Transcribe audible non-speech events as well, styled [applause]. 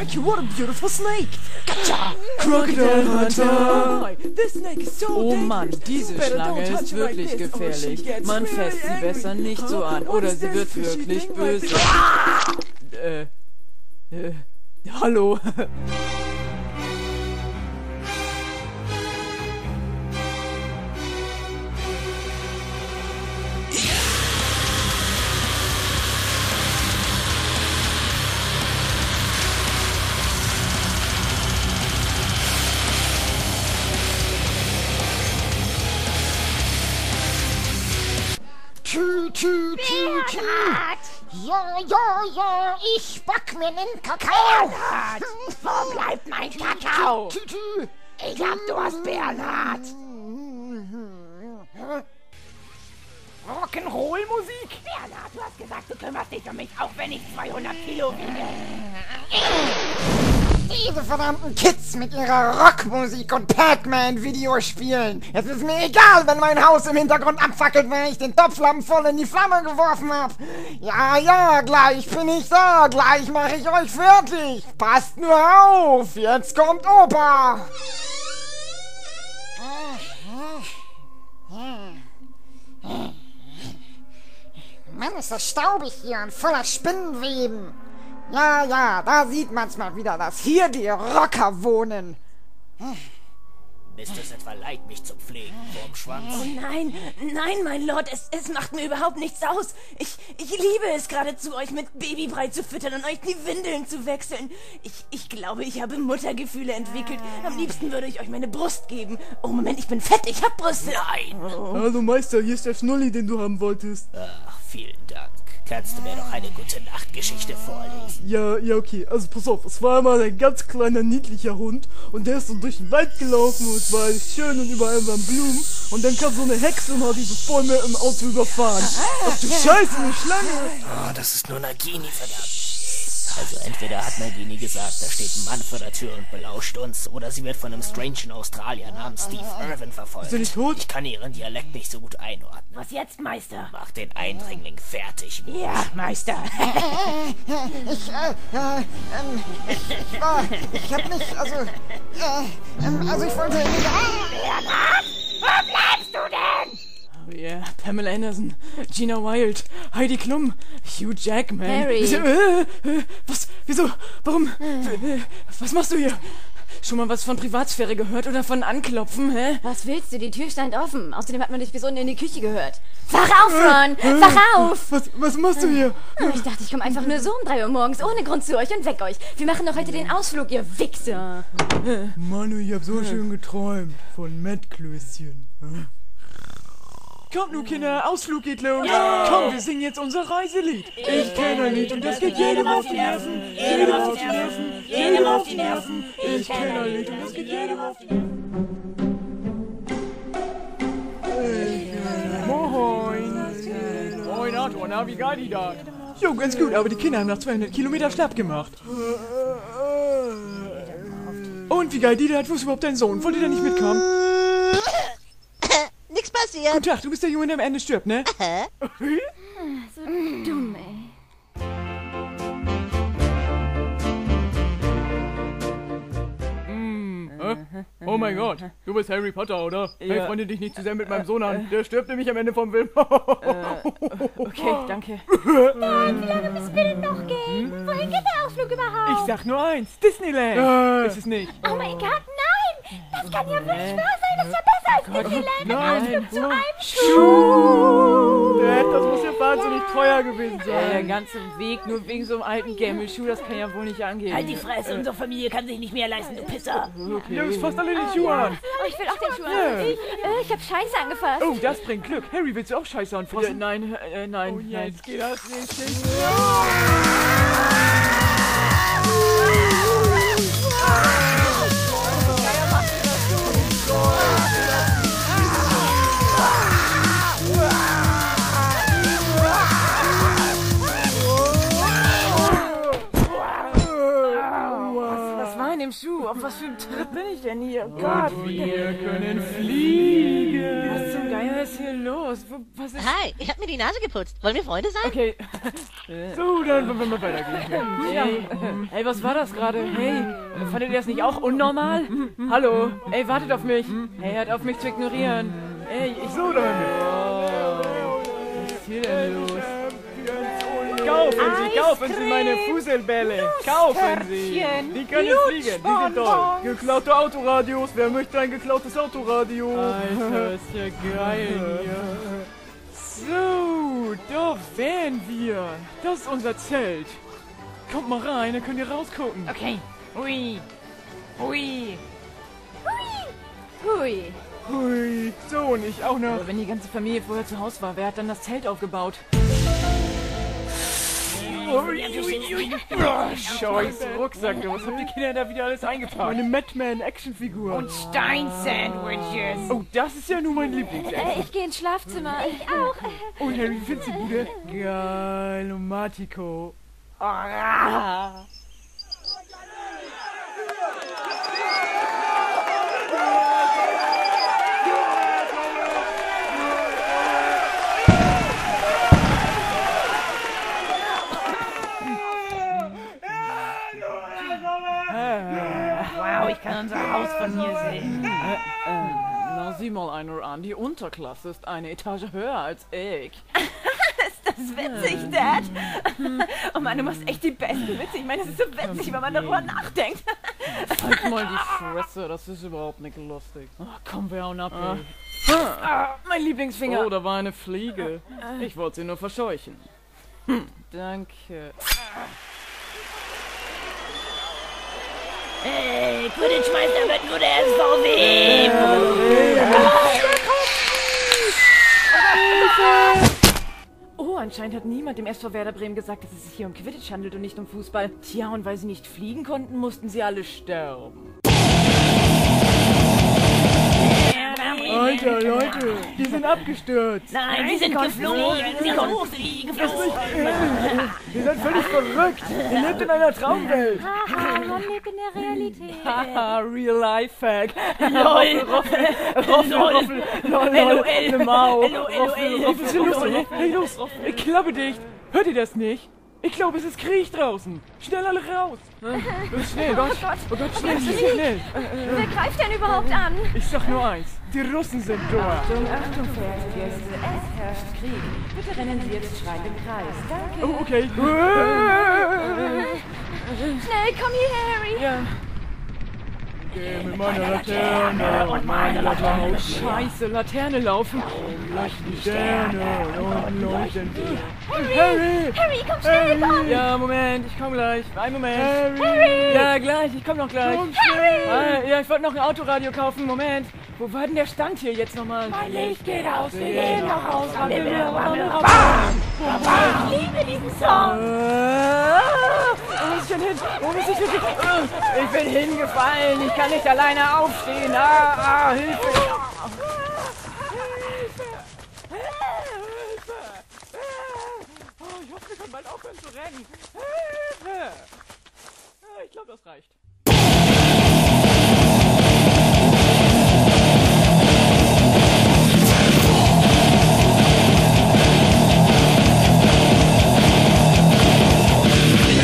Crikey, what a beautiful snake! Gotcha! Crocodile Hunter! so Oh Mann, diese Schlange ist wirklich gefährlich. Man fasst sie besser nicht so an, oder sie wird wirklich böse. Äh, äh, hallo. [laughs] Tü, tü, tü. Ja, ja, ja, ich back mir nen Kakao. Wo bleibt mein Kakao? Tü, tü. Ich hab Durst, Bernhard. Rock'n'Roll-Musik? Bernhard, du hast gesagt, du kümmerst dich um mich, auch wenn ich 200 Kilo wiege. Diese verdammten Kids mit ihrer Rockmusik und Pac-Man-Videospielen. Es ist mir egal, wenn mein Haus im Hintergrund abfackelt, wenn ich den Topflappen voll in die Flamme geworfen hab. Ja, ja, gleich bin ich da. Gleich mache ich euch fertig. Passt nur auf. Jetzt kommt Opa. Mann, ist das staubig hier und voller Spinnenweben. Ja, ja, da sieht man's mal wieder, dass hier die Rocker wohnen. Ist es etwa leid, mich zu pflegen, Wurmschwanz? Oh nein, nein, mein Lord, es, es macht mir überhaupt nichts aus. Ich, ich liebe es geradezu, euch mit Babybrei zu füttern und euch die Windeln zu wechseln. Ich, ich glaube, ich habe Muttergefühle entwickelt. Am liebsten würde ich euch meine Brust geben. Oh, Moment, ich bin fett, ich hab Brüste. Nein! Hallo Meister, hier ist der Schnulli, den du haben wolltest. Ach, vielen Dank. Kannst du mir doch eine gute Nachtgeschichte vorlesen? Ja, ja, okay. Also pass auf, es war einmal ein ganz kleiner, niedlicher Hund und der ist so durch den Wald gelaufen und es war alles schön und überall waren Blumen und dann kam so eine Hexe und hat diese Bäume im Auto überfahren. Ach du Scheiße, eine Schlange! Oh, das ist nur Nagini, verdammt. Also entweder hat Nagini gesagt, da steht ein Mann vor der Tür und belauscht uns, oder sie wird von einem strangen Australier namens Steve Irwin verfolgt. Ist er nicht tot? Ich kann ihren Dialekt nicht so gut einordnen. Was jetzt, Meister? Mach den Eindringling fertig. Ja, Meister. Ich, äh, äh, ähm, ich war, ich hab nicht, also, äh, ähm, also ich wollte, ah, yeah, Pamela Anderson, Gina Wild, Heidi Klum, Hugh Jackman. Harry. Wieso, äh, äh, was? Wieso? Warum? Äh, was machst du hier? Schon mal was von Privatsphäre gehört oder von Anklopfen, hä? Was willst du? Die Tür stand offen. Außerdem hat man dich bis unten in die Küche gehört. Wach auf, Ron! Wach auf! Was, was machst du hier? Oh, Ich dachte, ich komme einfach nur so um 3 Uhr morgens ohne Grund zu euch und weck euch. Wir machen doch heute den Ausflug, ihr Wichser. Manu, ich hab so schön geträumt von Mettklößchen. Kommt nun, Kinder, Ausflug geht los. Komm, wir singen jetzt unser Reiselied. Ich kenne ein Lied und das geht jedem auf die Nerven. Jedem auf die Nerven, jedem auf die Nerven. Ich kenne ein Lied und das geht jedem auf die Nerven. Moin. Moin, Arthur, na, wie geht die da? Jo, ganz gut, aber die Kinder haben nach 200 Kilometer schlapp gemacht. Und wie geil, die hat, wo ist überhaupt dein Sohn? Wollte der nicht mitkommen? Passiert. Guten Tag, du bist der Junge, der am Ende stirbt, ne? Dumm, ey. Oh mein Gott, du bist Harry Potter, oder? Hey, Ja. freunde dich nicht zu sehr mit meinem Sohn an. Der stirbt nämlich am Ende vom Film. [laughs] Okay, danke. Was will denn noch gehen? Wohin geht der Ausflug überhaupt? Ich sag nur eins, Disneyland. Äh. Ist es nicht? Oh mein Gott, nein! Das kann ja wirklich wahr sein. Das ist ja besser als Disneyland. Nein. Zu einem Schuh. Dad, das muss ja wahnsinnig teuer gewesen Ja, der sein. ganze Weg nur wegen so einem alten Gammelschuh, das kann ja wohl nicht angehen. Halt die Fresse, unsere Familie kann sich nicht mehr leisten, du Pisser. Jungs, fasst alle die Schuhe an. Oh, ich will auch den Schuh an. Ich, äh, ich hab Scheiße angefasst. Oh, das bringt Glück. Harry, willst du auch Scheiße anfassen? nein, äh, nein, Oh, nein. jetzt geht das richtig. Was bin ich denn hier? Oh Gott. Wir können fliegen. Was zum Geier ist hier los? Was ist... Hi, ich habe mir die Nase geputzt. Wollen wir Freunde sein? Okay. So, dann wollen wir mal weitergehen. Hey, ey, was war das gerade? Hey, fandet ihr das nicht auch unnormal? Hallo? Ey, wartet auf mich. Hey, hört auf mich zu ignorieren. Ey, ich... So, dann. Was ist hier denn los? Kaufen Sie, kaufen Sie meine Fuselbälle. Kaufen Sie. Die können fliegen, die sind toll. Geklaute Autoradios. Wer möchte ein geklautes Autoradio? Alter, ist ja geil hier. So, da wären wir. Das ist unser Zelt. Kommt mal rein, dann könnt ihr rausgucken. Okay. Hui. Hui. Hui. Hui. So, und ich auch noch. Aber wenn die ganze Familie vorher zu Hause war, wer hat dann das Zelt aufgebaut? Oh, Scheiße, Rucksack. Was haben die Kinder da wieder alles eingepackt? Meine Madman-Actionfigur. Und Stein-Sandwiches. Oh, das ist ja nun mein Lieblings. Äh, ich gehe ins Schlafzimmer. Ich auch. Und Harry, wie findest du die Bude? Geil, und Matiko. Ah. Wow, ich kann unser Haus von hier sehen. Na, sieh mal einer an. Die Unterklasse ist eine Etage höher als ich. [laughs] Das ist witzig, Dad. [laughs] Oh Mann, du machst echt die besten Witze. Ich meine, es ist so witzig, wenn man darüber nachdenkt. Halt mal die [laughs] Fresse, das ist überhaupt nicht lustig. Ach, komm, wir hauen ab, ey. Ah, mein Lieblingsfinger. Oh, da war eine Fliege. Ich wollte sie nur verscheuchen. Hm, danke. Hey, Quidditch-Meister wird nur der SVW. Oh, anscheinend hat niemand dem SV Werder Bremen gesagt, dass es sich hier um Quidditch handelt und nicht um Fußball. Tja, und weil sie nicht fliegen konnten, mussten sie alle sterben. Leute, die sind abgestürzt. Nein, die sind geflogen. Sie konnten fliegen. Ihr seid völlig verrückt. Ihr lebt in einer Traumwelt. Haha, man lebt in der Realität. [laughs] Haha, real life Fact. LOL. [laughs] Roffel, Roffel, lol, lol, eine. LOL. Roffel, Roffel? Hey, los, ich klappe dicht. Hört ihr das nicht? Ich glaube, es ist Krieg draußen. Schnell alle raus. Los, [laughs] schnell, Gott. Oh Gott, schnell, schnell, schnell. Wer greift denn überhaupt an? Ich sag nur eins. Die Russen sind da. Achtung, Achtung, verehrte Gäste, es herrscht Krieg. Bitte rennen Sie jetzt schreiend im Kreis. Danke. Oh, okay. Schnell, komm hierher, Harry. Ja. Geh mit meiner Laterne und meine Laterne. Scheiße, Laterne laufen. Leuchten die Sterne und leuchten die. Harry, Harry, komm schnell, komm. Ja, Moment, ich komm gleich. Einen Moment. Harry! Ja, gleich, ich komm noch gleich. Komm schnell! Ah, ja, ich wollte noch ein Autoradio kaufen. Moment. Wo war denn der Stand hier jetzt nochmal? Licht geht aus, wir gehen nach Haus. Rammel, rammel, rammel. Ich liebe diesen Song. Ah, wo muss ich denn hin? Wo muss ich Ich bin hingefallen. Ich kann nicht alleine aufstehen. Ah, ah, Hilfe. Hilfe! Oh, ich hoffe, wir können bald aufhören zu rennen. Hilfe! Ah, Ich glaube, das reicht.